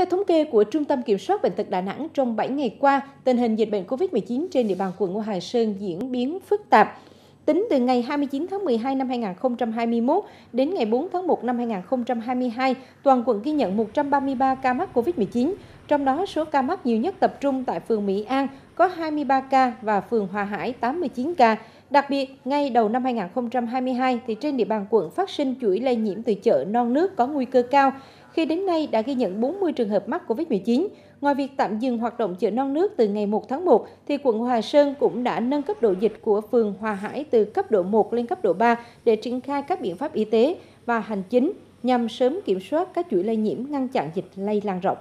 Theo thống kê của Trung tâm Kiểm soát Bệnh tật Đà Nẵng, trong 7 ngày qua, tình hình dịch bệnh COVID-19 trên địa bàn quận Ngũ Hành Sơn diễn biến phức tạp. Tính từ ngày 29 tháng 12 năm 2021 đến ngày 4 tháng 1 năm 2022, toàn quận ghi nhận 133 ca mắc COVID-19, trong đó số ca mắc nhiều nhất tập trung tại phường Mỹ An có 23 ca và phường Hòa Hải 89 ca. Đặc biệt, ngay đầu năm 2022 thì trên địa bàn quận phát sinh chuỗi lây nhiễm từ chợ non nước có nguy cơ cao khi đến nay đã ghi nhận 40 trường hợp mắc COVID-19. Ngoài việc tạm dừng hoạt động chợ non nước từ ngày 1 tháng 1, thì quận Hòa Sơn cũng đã nâng cấp độ dịch của phường Hòa Hải từ cấp độ 1 lên cấp độ 3 để triển khai các biện pháp y tế và hành chính nhằm sớm kiểm soát các chuỗi lây nhiễm ngăn chặn dịch lây lan rộng.